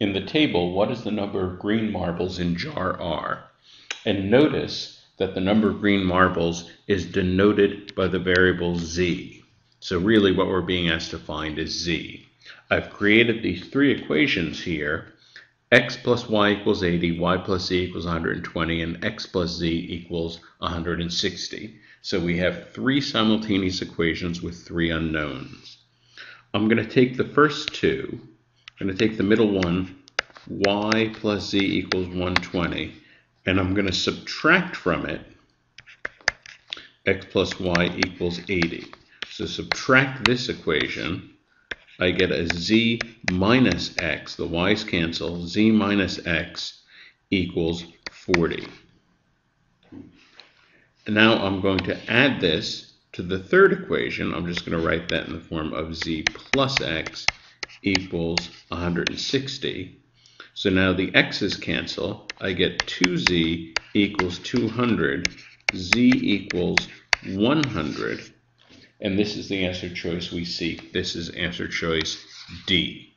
in the table, what is the number of green marbles in jar R? And notice that the number of green marbles is denoted by the variable z. So really what we're being asked to find is z. I've created these three equations here. x plus y equals 80, y plus z equals 120, and x plus z equals 160. So we have three simultaneous equations with three unknowns. I'm going to take the first two. I'm going to take the middle one, y plus z equals 120, and I'm going to subtract from it x plus y equals 80. So subtract this equation, I get a z minus x, the y's cancel, z minus x equals 40. And now I'm going to add this to the third equation. I'm just going to write that in the form of z plus x equals 160. So now the x's cancel. I get 2z equals 200. z equals 100. And this is the answer choice we seek. This is answer choice D.